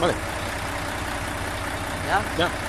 Vale. ¿Ya? Ya.